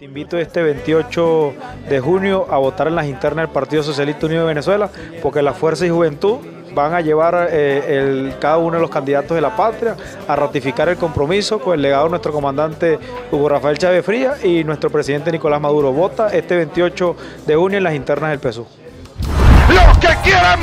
Te invito este 28 de junio a votar en las internas del Partido Socialista Unido de Venezuela, porque la Fuerza y Juventud van a llevar eh, el, cada uno de los candidatos de la patria a ratificar el compromiso con el legado de nuestro comandante Hugo Rafael Chávez Fría y nuestro presidente Nicolás Maduro. Vota este 28 de junio en las internas del PSU. Los que quieran.